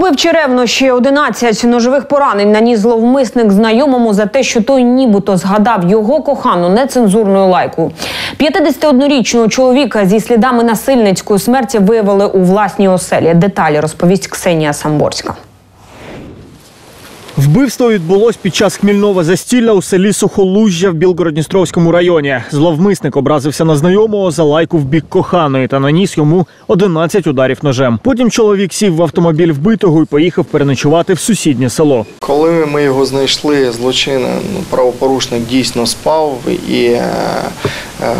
Вбивчі ще 11 ножових поранень наніс зловмисник знайомому за те, що той нібито згадав його кохану нецензурною лайкою. 51-річного чоловіка зі слідами насильницької смерті виявили у власній оселі. Деталі розповість Ксенія Самборська. Вбивство відбулось під час хмільного застілля у селі Сухолужжя в Білгородністровському районі. Зловмисник образився на знайомого за лайку в бік коханої та наніс йому 11 ударів ножем. Потім чоловік сів в автомобіль вбитого і поїхав переночувати в сусіднє село. Коли ми його знайшли, злочинний ну, правопорушник дійсно спав, і е, е,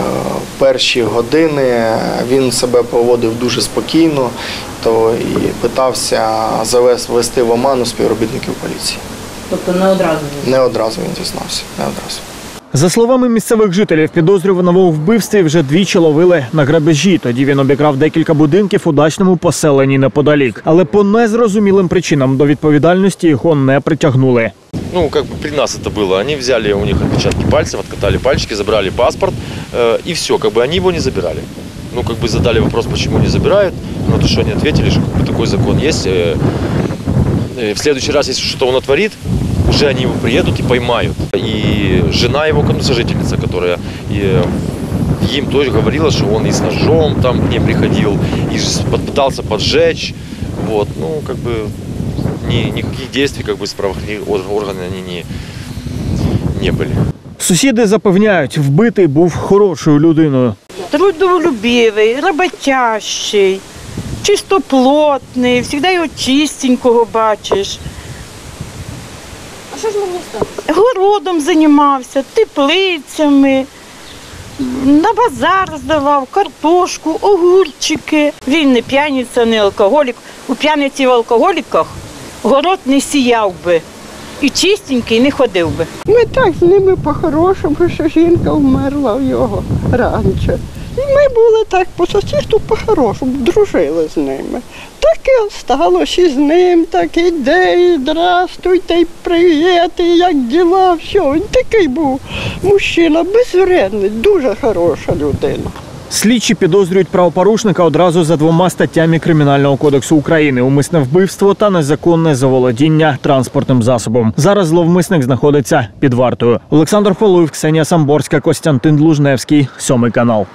перші години він себе поводив дуже спокійно, то і питався завести вести в оману співробітників поліції. Тобто не одразу. Не одразу він зізнався, не одразу. За словами місцевих жителів, підозрюваного у вбивстві вже двічі ловили на грабежі. Тоді він обікрав декілька будинків у дачному поселенні неподалік. Але по незрозумілим причинам до відповідальності його не притягнули. Ну, как бы при нас это было. Они взяли у них отпечатки пальцев, откатали пальчики, забрали паспорт, э, и все, как бы они его не забирали. Ну, как бы задали вопрос, почему не забирают, но то, что они ответили, что как бы, такой закон есть. Э, э, в следующий раз, если что-то он отворит, уже они его приедут и поймают. И жена его, ну, сожительница, которая и, им тоже говорила, что он и с ножом там к ней приходил, и с- пытался поджечь. Вот, ну, как бы ни, никаких действий как бы с правоохранительными органами они не, не были. Сусіди запевняють, вбитий був хорошою людиною. трудолюбивий, роботящий, чистоплотний, завжди його чистенького бачиш. Що ж могло стати? Городом займався, теплицями, на базар здавав, картошку, огурчики. Він не п'яниця, не алкоголік. У п'яниці в алкоголіках город не сіяв би. І чистенький не ходив би. Ми так з ними по-хорошому, що жінка вмерла в його раніше. Ми були так по сусідству по-хорошому, дружили з ними. Так і осталось і з ним, так іде, і здрастуйте, і привіт, і як діла, все. Він такий був мужчина, безвредний, дуже хороша людина. Слідчі підозрюють правопорушника одразу за двома статтями Кримінального кодексу України: умисне вбивство та незаконне заволодіння транспортним засобом. Зараз зловмисник знаходиться під вартою. Олександр Полуєв, Ксенія Самборська, Костянтин Лужневський, сьомий канал.